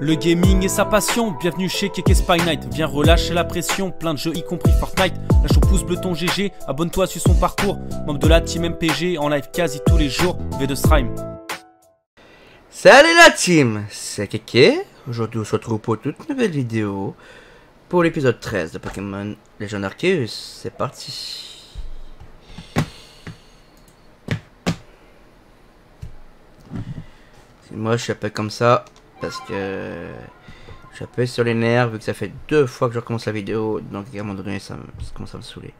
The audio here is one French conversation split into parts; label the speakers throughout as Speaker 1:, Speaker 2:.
Speaker 1: Le gaming est sa passion, bienvenue chez Keke Spy Night. Viens relâcher la pression, plein de jeux y compris Fortnite. Lâche au pouce bleu ton GG, abonne-toi sur son parcours. Membre de la team MPG, en live quasi tous les jours. V2 Strime.
Speaker 2: Salut la team, c'est Keke. Aujourd'hui on se retrouve pour toute nouvelle vidéo. Pour l'épisode 13 de Pokémon Legend Arceus. C'est parti. Moi je suis peu comme ça parce que je sur les nerfs vu que ça fait deux fois que je recommence la vidéo donc à un moment donné ça, me, ça commence à me saouler.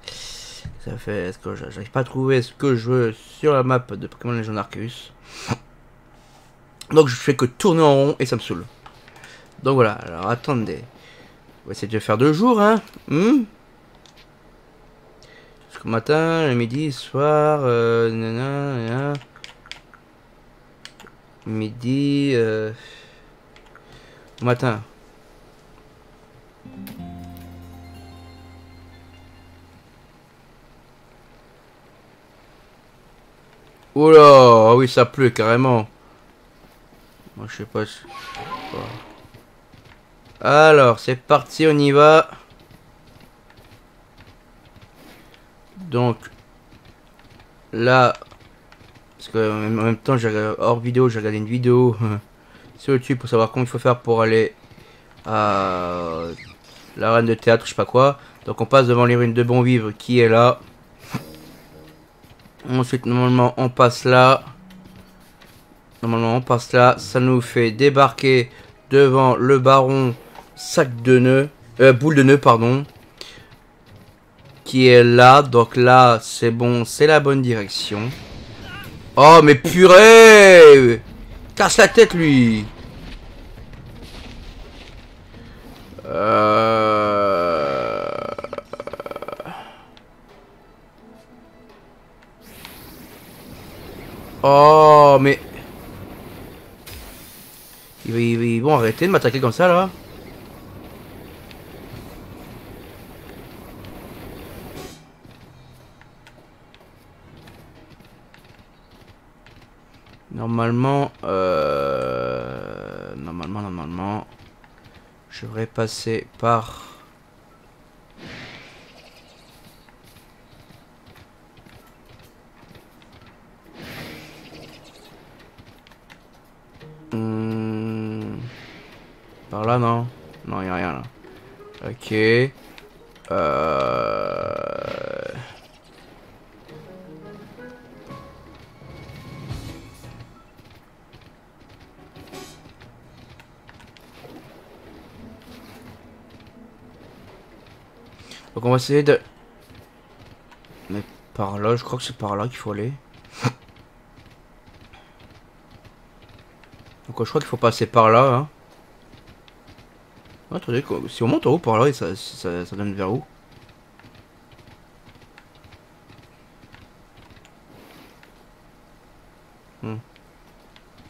Speaker 2: Ça fait ce que j'arrive pas à trouver ce que je veux sur la map de Pokémon Legend Arceus. Donc je fais que tourner en rond et ça me saoule. Donc voilà, alors attendez. On va essayer de faire deux jours, hein. Hmm Jusqu'au matin, le midi, soir, euh, nanana. Midi, euh, matin. Oula, ah oui, ça pleut carrément. Moi, je sais pas. Alors, c'est parti, on y va. Donc, là, parce que en même temps, j'ai hors vidéo, j'ai regardé une vidéo sur YouTube pour savoir comment il faut faire pour aller à l'arène de théâtre, je sais pas quoi. Donc, on passe devant les ruines de Bon Vivre qui est là. Ensuite, normalement, on passe là. Normalement, on passe là. Ça nous fait débarquer devant le baron sac de nœuds. Euh, boule de nœuds, pardon. Qui est là. Donc là, c'est bon. C'est la bonne direction. Oh, mais purée Casse la tête, lui Euh... Oh, mais... Ils, vont arrêter de m'attaquer comme ça, là passer par... Hmm, Par là, non? Non, y a rien là. Ok. Va essayer de... Mais par là, je crois que c'est par là qu'il faut aller. Donc je crois qu'il faut passer par là. Hein. Ah, attendez, si on monte en haut par là, ça, ça donne vers où Hmm.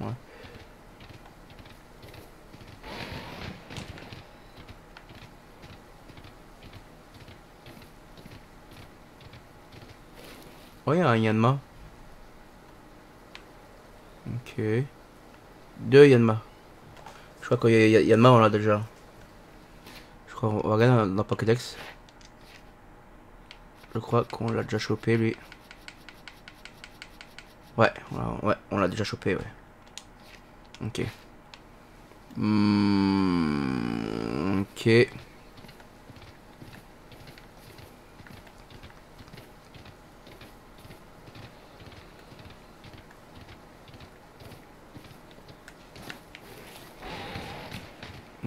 Speaker 2: Ouais. Ouais, il y a un Yanma. Ok. Deux Yanma. Je crois qu'il y a Yanma, on l'a déjà. Je crois qu'on va regarder dans, dans Pokédex. Je crois qu'on l'a déjà chopé, lui. Ouais, on ouais, on l'a déjà chopé, ouais. Ok. Hmm, ok.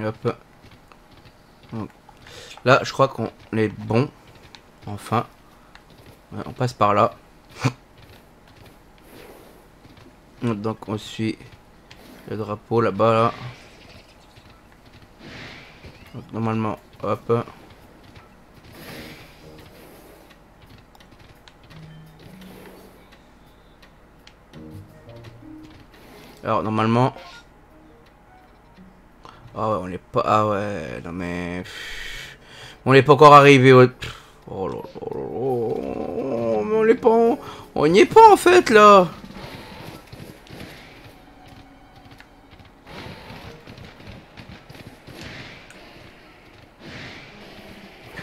Speaker 2: Hop. Là, je crois qu'on est bon. Enfin. On passe par là. Donc on suit le drapeau là-bas là. Normalement, hop. Alors normalement. Ah ouais, on est pas... Ah ouais, non mais... On n'est pas encore arrivé au... Oh là là là On n'est pas... En... On n'y est pas en fait là.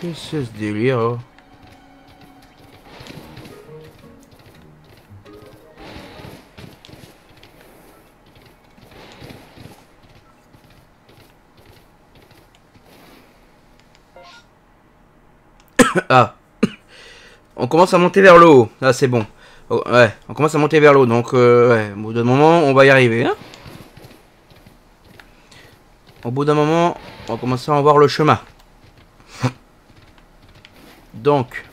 Speaker 2: Qu'est-ce que ce délire là Ah On commence à monter vers le haut. Ah, c'est bon. Oh, ouais, on commence à monter vers l'eau. Donc, euh, au bout d'un moment, on va y arriver. Hein au bout d'un moment, on va commencer à voir le chemin. Donc...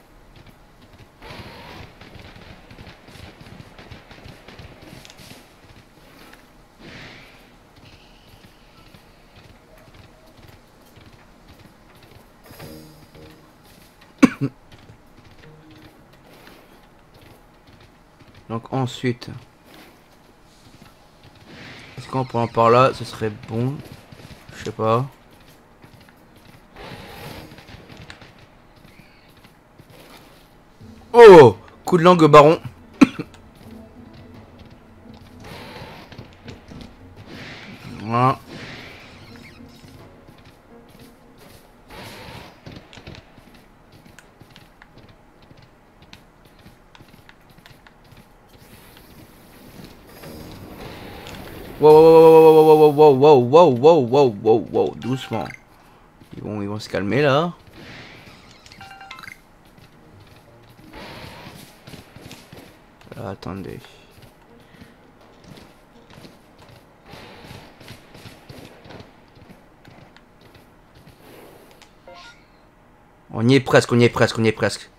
Speaker 2: Est-ce qu'on prend par là Ce serait bon. Je sais pas. Oh Coup de langue baron. Wow, wow, wow, wow, wow, wow, wow, wow, wow, wow, doucement. Ils vont, ils vont se calmer là. attendez. On y est presque, on y est presque, on y est presque.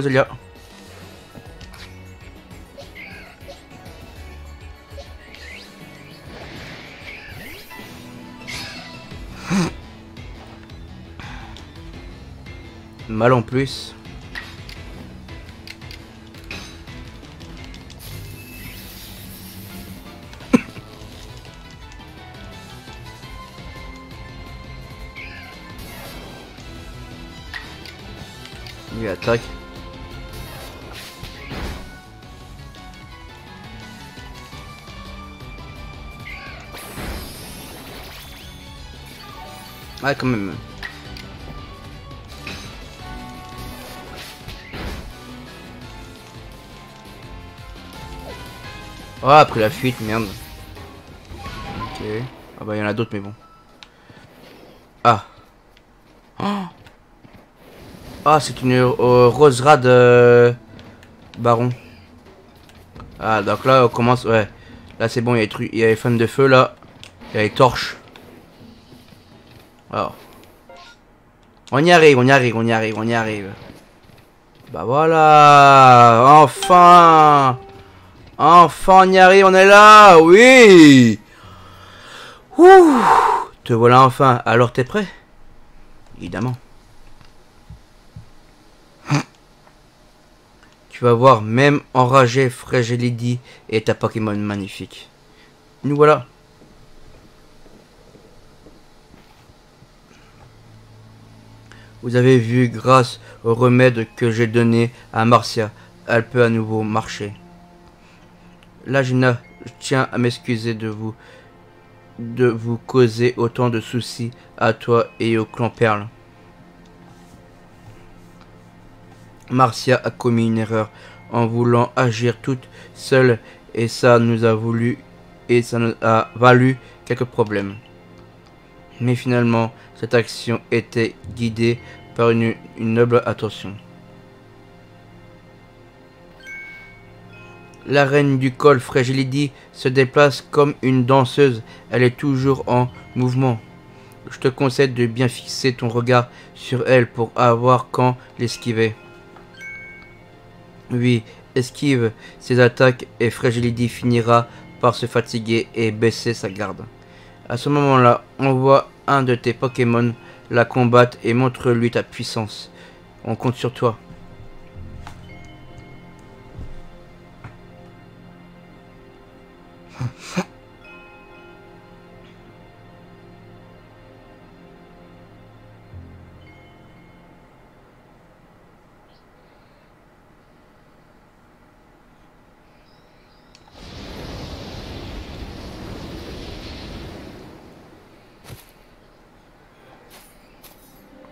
Speaker 2: Une Roselia. Mal en plus. Il attaque. Ouais, quand même. Oh, après la fuite, merde. Ok. Ah bah, il y en a d'autres, mais bon. Ah. Ah, c'est une euh, rose rade euh, baron. Ah, donc là, on commence... Ouais. Là, c'est bon, il y a les fans de feu, là. Il y a les torches. Alors. On y arrive, on y arrive, on y arrive, on y arrive. Bah voilà Enfin Enfin, on y arrive, on est là Oui Ouh Te voilà enfin. Alors, t'es prêt? Évidemment. Tu vas voir, même enragé, Fragility et ta Pokémon magnifique. Nous voilà. Vous avez vu, grâce au remède que j'ai donné à Marcia, elle peut à nouveau marcher. Là, je tiens à m'excuser de vous de vous causer autant de soucis à toi et au clan Perle. Marcia a commis une erreur en voulant agir toute seule et ça nous a voulu et ça nous a valu quelques problèmes. Mais finalement, cette action était guidée par une, noble attention. La reine du col Fragility se déplace comme une danseuse. Elle est toujours en mouvement. Je te conseille de bien fixer ton regard sur elle pour avoir quand l'esquiver. Oui, esquive ses attaques et Fragility finira par se fatiguer et baisser sa garde. À ce moment-là, envoie un de tes Pokémon la combattre et montre-lui ta puissance. On compte sur toi.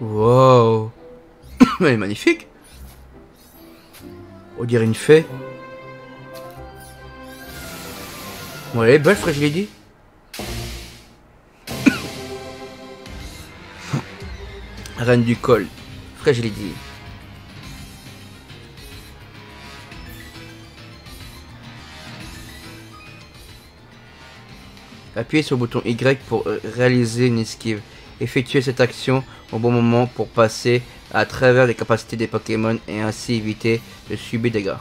Speaker 2: Wow. Elle est magnifique. On dirait une fée. Bon, elle est belle, l'ai dit. Reine du col. L'ai dit. Appuyez sur le bouton Y pour euh, réaliser une esquive. Effectuez cette action au bon moment pour passer à travers les capacités des Pokémon et ainsi éviter de subir des dégâts.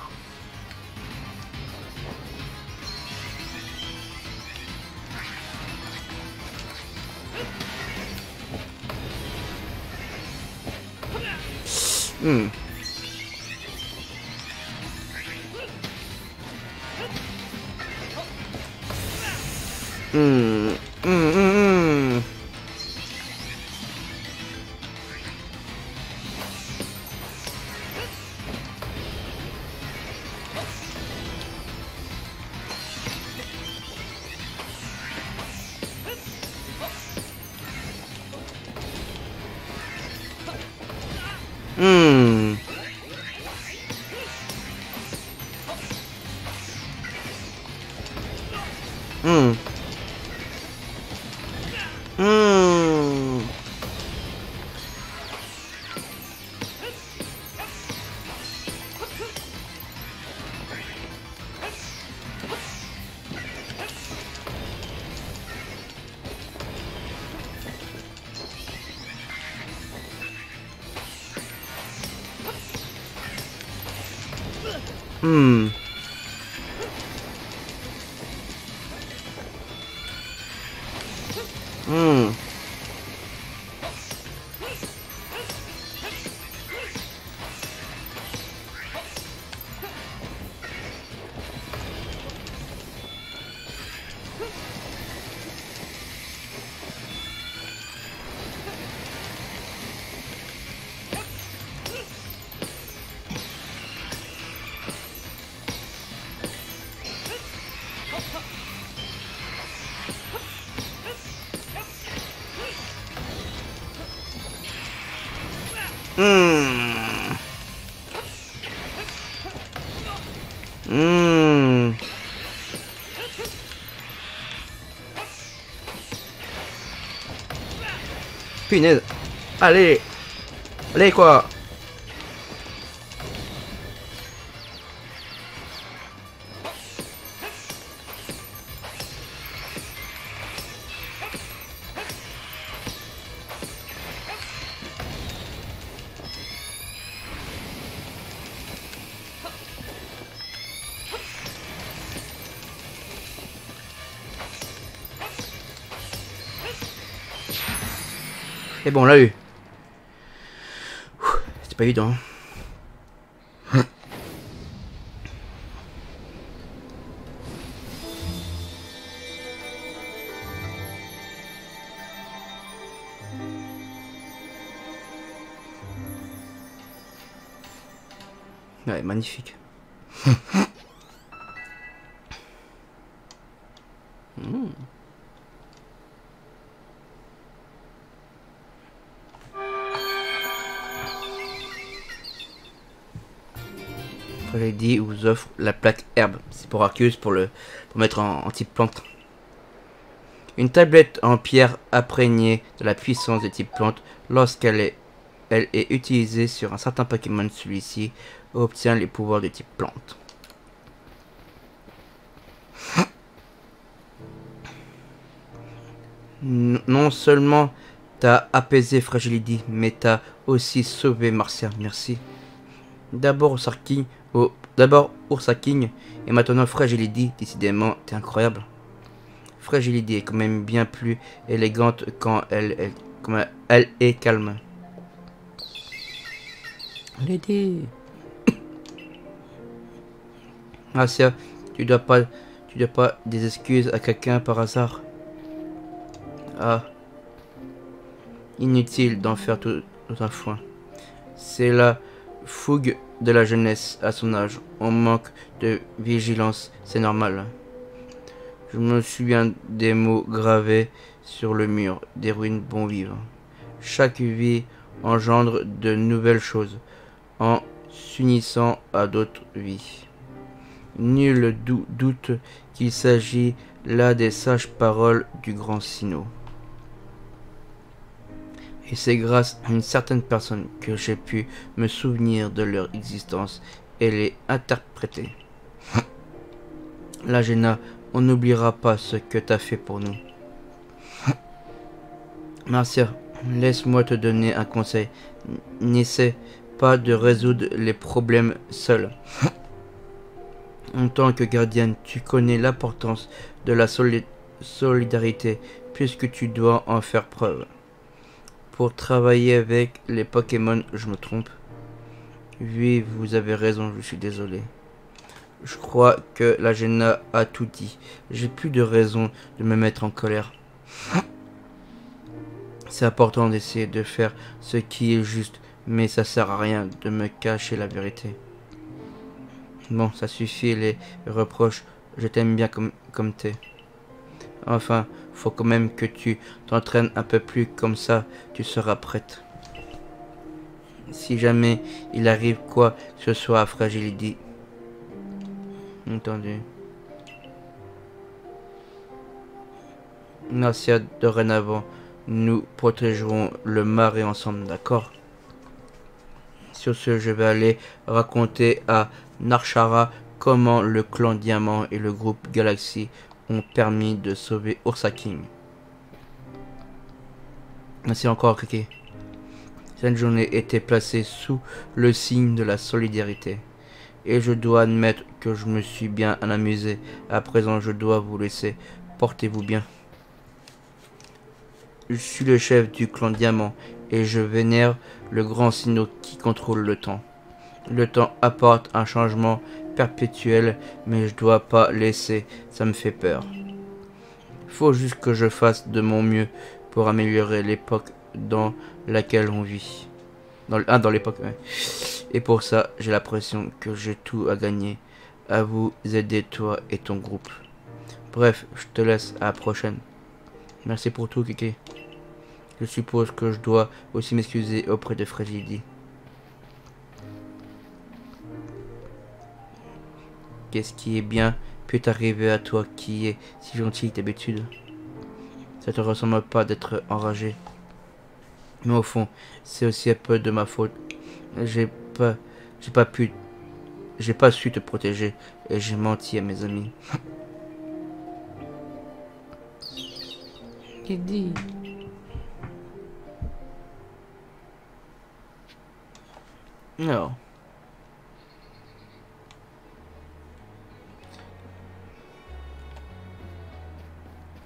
Speaker 2: Hmm. Hmm. Hmm. Punaise. Allez. Allez quoi. On l'a eu. C'était pas évident. Ouais, magnifique. Offre la plaque herbe. C'est pour Arceus pour le pour mettre en, type plante. Une tablette en pierre imprégnée de la puissance de type plante lorsqu'elle est elle est utilisée sur un certain Pokémon, celui-ci obtient les pouvoirs de type plante. Non seulement t'as apaisé Fragility, mais t'as aussi sauvé Marcia, merci. D'abord Oursaking, oh, d'abord et maintenant Fragility, décidément, t'es incroyable. Fragility est quand même bien plus élégante quand elle, est calme. Lady. Marcia, tu dois pas, tu dois pas des excuses à quelqu'un par hasard. Ah. Inutile d'en faire tout, tout un foin. C'est la fougue de la jeunesse à son âge. On manque de vigilance, c'est normal. Je me souviens des mots gravés sur le mur, des ruines bon vivre. Chaque vie engendre de nouvelles choses en s'unissant à d'autres vies. Nul doute qu'il s'agit là des sages paroles du grand Sino. Et c'est grâce à une certaine personne que j'ai pu me souvenir de leur existence et les interpréter. La Géna, on n'oubliera pas ce que t'as fait pour nous. Marcia, laisse-moi te donner un conseil. N'essaie pas de résoudre les problèmes seul. En tant que gardienne, tu connais l'importance de la solidarité puisque tu dois en faire preuve. Pour travailler avec les Pokémon, je me trompe? Oui, vous avez raison, je suis désolé. Je crois que la Gena a tout dit. J'ai plus de raison de me mettre en colère. C'est important d'essayer de faire ce qui est juste, mais ça sert à rien de me cacher la vérité. Bon, ça suffit les reproches. Je t'aime bien comme, comme t'es. Enfin, faut quand même que tu t'entraînes un peu plus, comme ça tu seras prête. Si jamais il arrive quoi que ce soit à Fragility. Entendu. Merci dorénavant. Nous protégerons le marais ensemble, d'accord? Sur ce, je vais aller raconter à Narchara comment le clan Diamant et le groupe Galaxy ont permis de sauver Ursa King. Merci encore, Kiki. Cette journée était placée sous le signe de la solidarité. Et je dois admettre que je me suis bien amusé. À présent, je dois vous laisser. Portez-vous bien. Je suis le chef du clan Diamant et je vénère le grand sino qui contrôle le temps. Le temps apporte un changement perpétuel, mais je dois pas laisser, ça me fait peur. Faut juste que je fasse de mon mieux pour améliorer l'époque dans laquelle on vit. Dans, ah, dans l'époque, Et pour ça, j'ai l'impression que j'ai tout à gagner. À vous aider, toi et ton groupe. Bref, je te laisse à la prochaine. Merci pour tout, Kiki. Je suppose que je dois aussi m'excuser auprès de Freddy. Qu'est-ce qui est bien peut arriver à toi qui est si gentil d'habitude Ça te ressemble pas d'être enragé. Mais au fond, c'est aussi un peu de ma faute. J'ai pas, j'ai pas pu, j'ai pas su te protéger et j'ai menti à mes amis.
Speaker 3: dit?
Speaker 2: Non.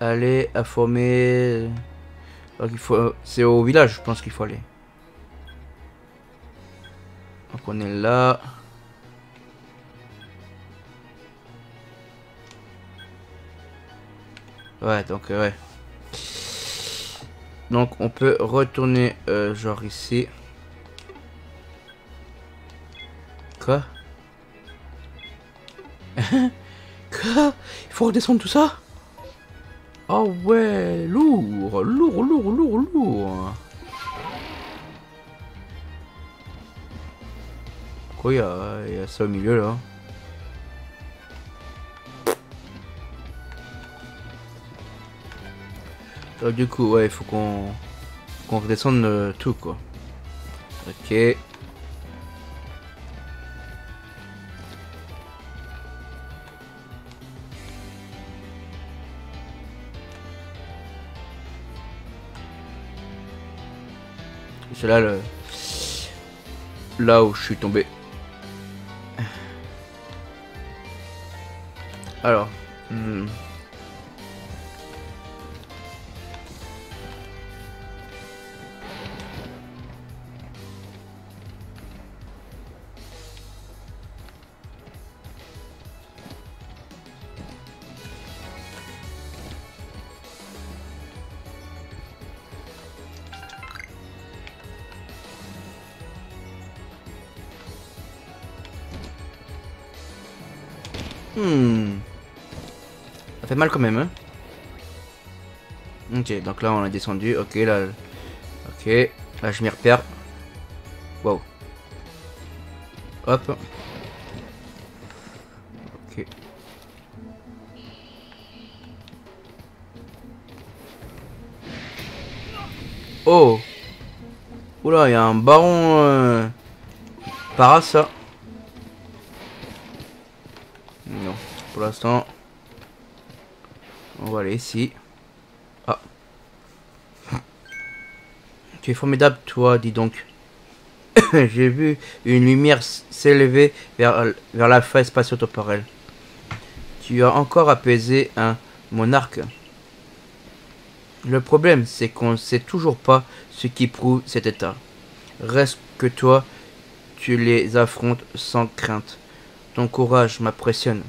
Speaker 2: Aller à former. il faut. C'est au village, je pense qu'il faut aller. Donc on est là. Ouais, donc euh, ouais. Donc on peut retourner euh, genre ici. Quoi? Quoi? Il faut redescendre tout ça? Oh ouais, lourd, lourd, lourd, lourd, lourd. Quoi, il y, ça au milieu là du coup, ouais, il faut qu'on redescende tout quoi. Ok. C'est là le... Là où je suis tombé. Alors. Hmm. Hmm. Ça fait mal quand même, hein. Ok, donc là on a descendu. Ok, là. Ok, là je m'y repère. Wow. Hop. Ok. Oh Oula, il y a un baron euh, par ça. L'instant. On va aller ici. Ah. Tu es formidable, toi, dis donc. J'ai vu une lumière s'élever vers, vers la face spatio-temporelle. Tu as encore apaisé un monarque. Le problème, c'est qu'on ne sait toujours pas ce qui prouve cet état. Reste que toi, tu les affrontes sans crainte. Ton courage m'impressionne.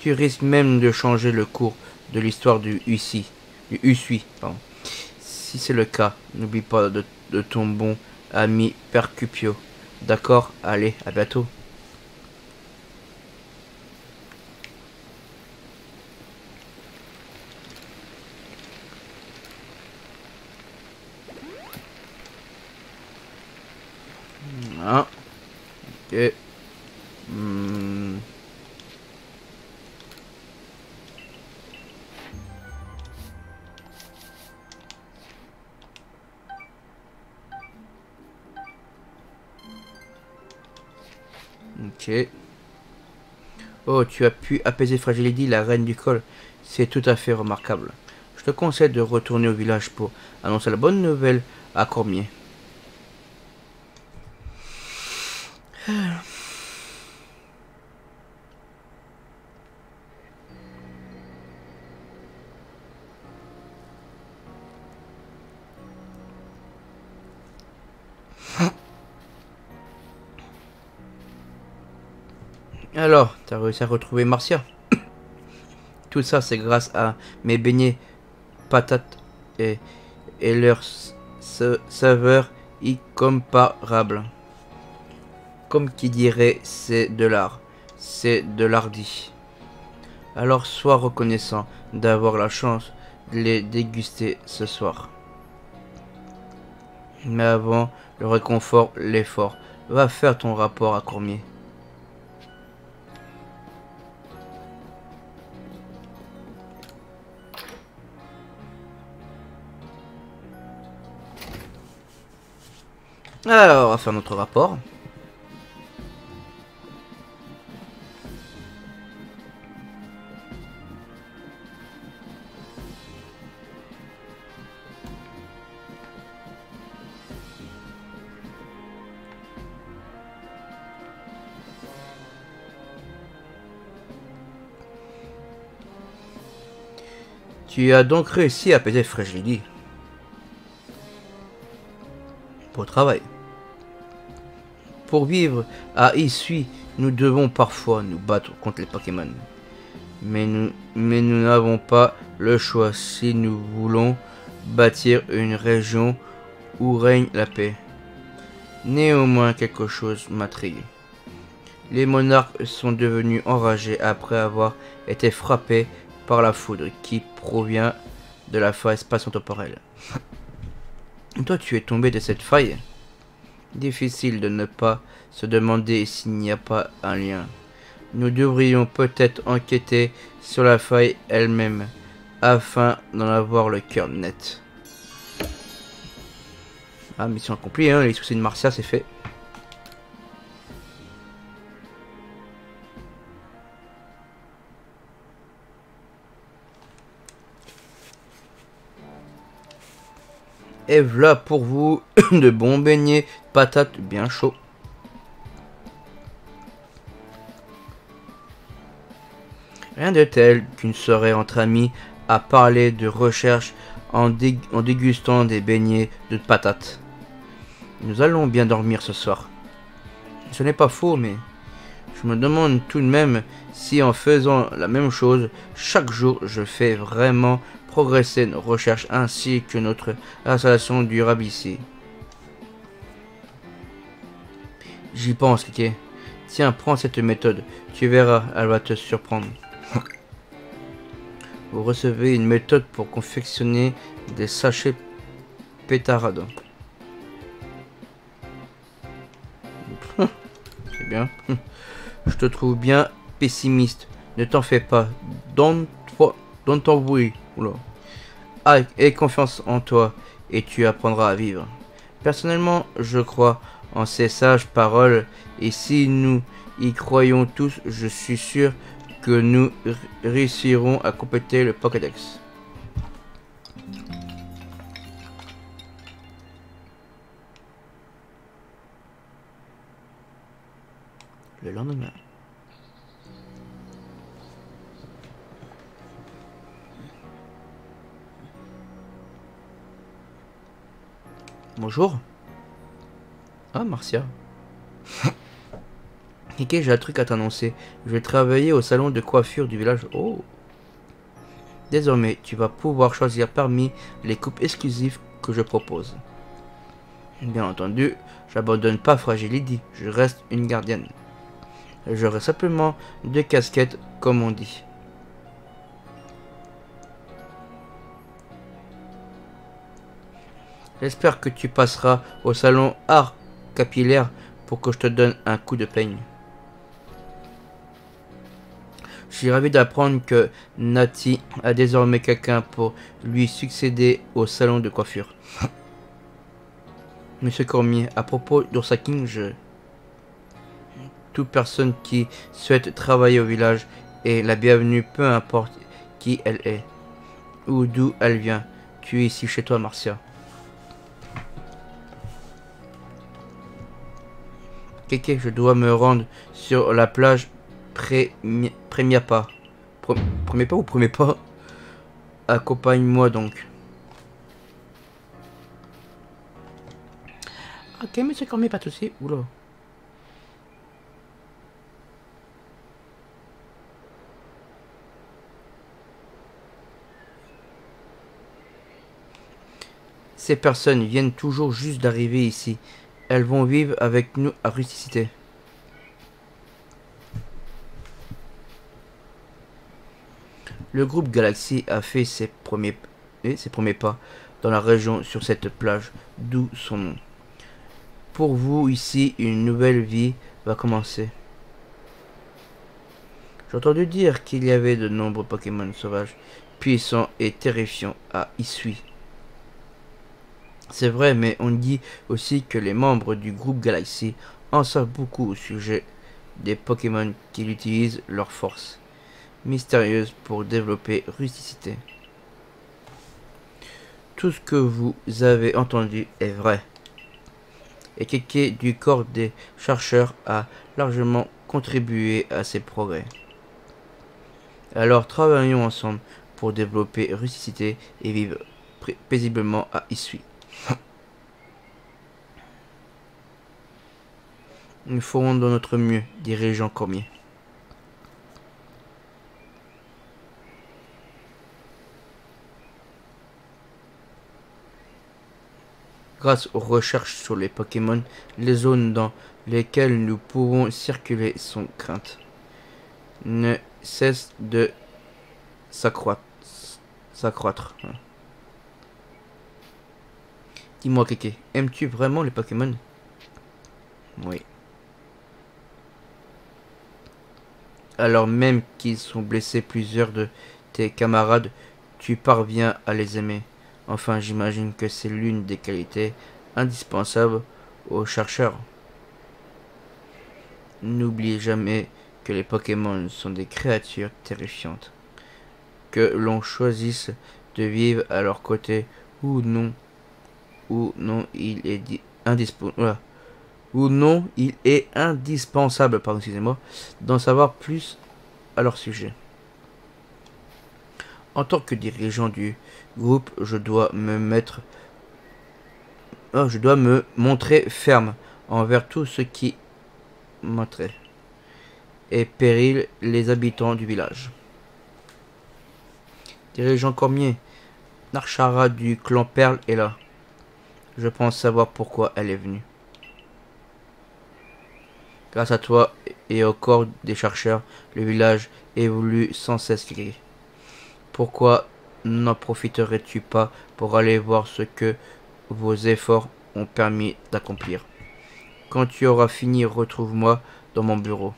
Speaker 2: Tu risques même de changer le cours de l'histoire du Usui. Du pardon. Si c'est le cas, n'oublie pas de, de, ton bon ami Percupio. D'accord? Allez, à bientôt. Ah. Ok. Oh, tu as pu apaiser Fragility, la reine du col. C'est tout à fait remarquable. Je te conseille de retourner au village pour annoncer la bonne nouvelle à Cormier. Alors, t'as réussi à retrouver Marcia Tout ça, c'est grâce à mes beignets patates et, et leur saveur incomparable. Comme qui dirait, c'est de l'art. C'est de l'ardi. Alors sois reconnaissant d'avoir la chance de les déguster ce soir. Mais avant le réconfort, l'effort, va faire ton rapport à Cormier. Alors, on va faire notre rapport. Tu as donc réussi à apaiser Fresh. Beau travail. Pour vivre à Issui, nous devons parfois nous battre contre les Pokémon. Mais nous mais nous n'avons pas le choix si nous voulons bâtir une région où règne la paix. Néanmoins, quelque chose m'intrigue. Les monarques sont devenus enragés après avoir été frappés par la foudre qui provient de la faille spatio-temporelle. Toi, tu es tombé de cette faille Difficile de ne pas se demander s'il n'y a pas un lien. Nous devrions peut-être enquêter sur la faille elle-même, afin d'en avoir le cœur net. Ah, mission accomplie, hein, les soucis de Marcia, c'est fait. Et voilà pour vous de bons beignets patates bien chauds. Rien de tel qu'une soirée entre amis à parler de recherche en, en, dégustant des beignets de patates. Nous allons bien dormir ce soir. Ce n'est pas faux, mais je me demande tout de même si en faisant la même chose chaque jour je fais vraiment progresser nos recherches ainsi que notre installation durable ici. J'y pense, ok. Tiens, prends cette méthode. Tu verras, elle va te surprendre. Vous recevez une méthode pour confectionner des sachets pétarade. C'est bien. Je te trouve bien pessimiste. Ne t'en fais pas. Don't, don't t'envoyer. Ah, aie confiance en toi et tu apprendras à vivre. Personnellement, je crois en ces sages paroles et si nous y croyons tous, je suis sûr que nous réussirons à compléter le Pokédex. Le lendemain. Bonjour. Ah, Marcia. Ok, j'ai un truc à t'annoncer? Je vais travailler au salon de coiffure du village. Oh. Désormais, tu vas pouvoir choisir parmi les coupes exclusives que je propose. Bien entendu, j'abandonne pas Fragility, je reste une gardienne. J'aurai simplement deux casquettes, comme on dit. J'espère que tu passeras au salon art capillaire pour que je te donne un coup de peigne. Je suis ravi d'apprendre que Nati a désormais quelqu'un pour lui succéder au salon de coiffure. Monsieur Cormier, à propos d'Ursa King, je... Toute personne qui souhaite travailler au village est la bienvenue, peu importe qui elle est ou d'où elle vient. Tu es ici chez toi, Marcia. Je dois me rendre sur la plage premier pas. Premier pas ou premier pas? Accompagne-moi donc. Ok, monsieur Cormier, pas de soucis. Oula. Ces personnes viennent toujours juste d'arriver ici. Elles vont vivre avec nous à Rusticité. Le groupe Galaxy a fait ses premiers, ses premiers pas dans la région sur cette plage, d'où son nom. Pour vous, ici, une nouvelle vie va commencer. J'ai entendu dire qu'il y avait de nombreux Pokémon sauvages, puissants et terrifiants à Isui. C'est vrai, mais on dit aussi que les membres du groupe Galaxy en savent beaucoup au sujet des Pokémon qui utilisent leur force mystérieuse pour développer rusticité. Tout ce que vous avez entendu est vrai. Et Keke du corps des chercheurs a largement contribué à ces progrès. Alors travaillons ensemble pour développer rusticité et vivre paisiblement à Issui. Nous ferons de notre mieux, dirait Jean Cormier. Grâce aux recherches sur les Pokémon, les zones dans lesquelles nous pouvons circuler sont craintes. Ne cessent de s'accroître. Dis-moi, Kéké, aimes-tu vraiment les Pokémon? Oui. Alors même qu'ils sont blessés plusieurs de tes camarades, tu parviens à les aimer. Enfin, j'imagine que c'est l'une des qualités indispensables aux chercheurs. N'oubliez jamais que les Pokémon sont des créatures terrifiantes. Que l'on choisisse de vivre à leur côté ou non, ou non, il est indispensable. Ou non, il est indispensable, pardon, excusez-moi, d'en savoir plus à leur sujet. En tant que dirigeant du groupe, je dois me mettre... Oh, je dois me montrer ferme envers tout ce qui m'entraîne et péril les habitants du village. Dirigeant Cormier, Narchara du clan Perle est là. Je pense savoir pourquoi elle est venue. Grâce à toi et au corps des chercheurs, le village évolue sans cesse. Pourquoi n'en profiterais-tu pas pour aller voir ce que vos efforts ont permis d'accomplir? Quand tu auras fini, retrouve-moi dans mon bureau.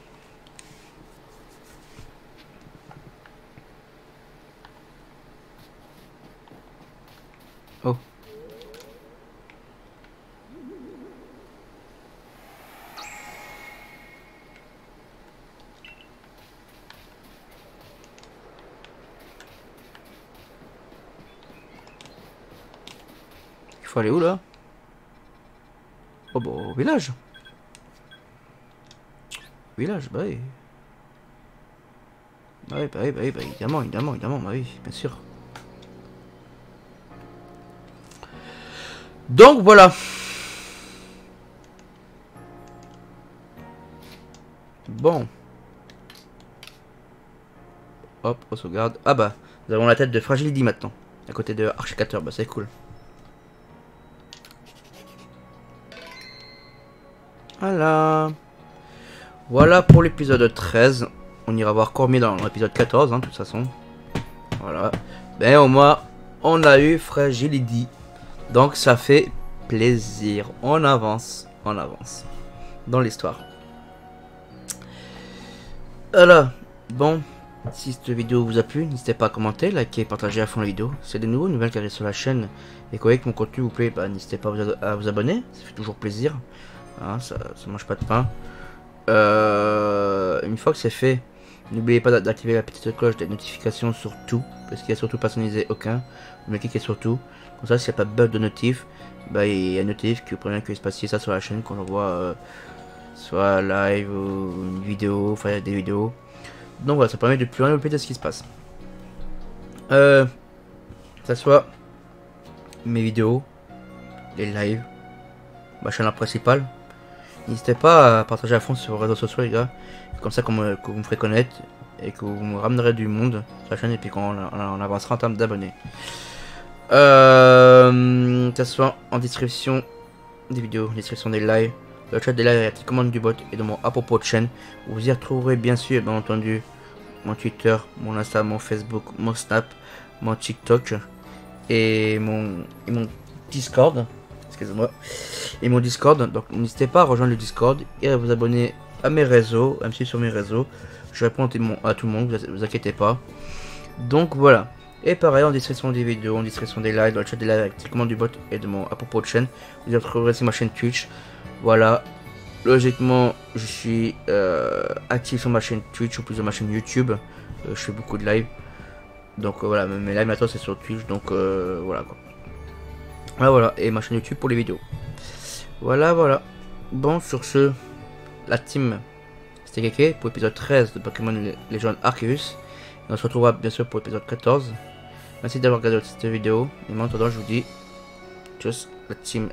Speaker 2: Oh. Faut aller où là? Oh bah au village. Village, bah oui. Bah oui, bah oui, bah oui, bah évidemment, évidemment, évidemment, bah oui, bien sûr. Donc voilà. Bon. Hop, on sauvegarde. Ah bah, nous avons la tête de Fragility maintenant. À côté de Archicateur, bah c'est cool. Voilà. Voilà pour l'épisode 13. On ira voir Cormier dans l'épisode 14, hein, de toute façon. Voilà. Ben au moins, on a eu Fragility. Donc ça fait plaisir. On avance, on avance dans l'histoire. Voilà. Bon, si cette vidéo vous a plu, n'hésitez pas à commenter, liker, partager à fond la vidéo. C'est de nouveaux nouvelles qui arrivent sur la chaîne et que, que mon contenu vous plaît, bah, n'hésitez pas à vous, abonner. Ça fait toujours plaisir. Hein, ça, ça mange pas de pain. Euh, une fois que c'est fait, n'oubliez pas d'activer la petite cloche des notifications sur tout, parce qu'il y a surtout personnalisé aucun. Vous cliquez sur tout, comme ça s'il n'y a pas de bug de notif, bah il y a un notif que prenez que se passe ça sur la chaîne quand on voit euh, soit live ou une vidéo, enfin des vidéos. Donc voilà, ça permet de plus rien louper de ce qui se passe. Euh, ça soit mes vidéos, les lives, ma chaîne principale, N'hésitez pas à partager à fond sur vos réseaux sociaux, les gars. Comme ça, qu'on me, que vous me ferez connaître et que vous me ramènerez du monde sur la chaîne et puis qu'on on, avancera en termes d'abonnés. Euh, ce soit en description des vidéos, description des lives, le chat des lives et la petite commande du bot et de mon à propos de chaîne. Vous y retrouverez bien sûr, bien entendu, mon Twitter, mon Insta, mon Facebook, mon Snap, mon TikTok et mon, et mon Discord moi et mon Discord. Donc n'hésitez pas à rejoindre le Discord et à vous abonner à mes réseaux, à me sur mes réseaux. Je réponds à tout le monde, vous, inquiétez pas. Donc voilà. Et pareil, en description des vidéos, en description des lives, dans le chat des lives avec commande du bot et de mon à propos de chaîne, vous retrouverez sur ma chaîne Twitch. Voilà. Logiquement, je suis euh, actif sur ma chaîne Twitch ou plus sur ma chaîne YouTube. Euh, je fais beaucoup de live. Donc euh, voilà, mes lives maintenant c'est sur Twitch. Donc voilà quoi. Ah voilà, et ma chaîne YouTube pour les vidéos. Voilà, voilà. Bon, sur ce, la team, c'était Keke pour l'épisode 13 de Pokémon Legend Arceus. Et on se retrouvera bien sûr pour l'épisode 14. Merci d'avoir regardé cette vidéo. Et maintenant, je vous dis, la team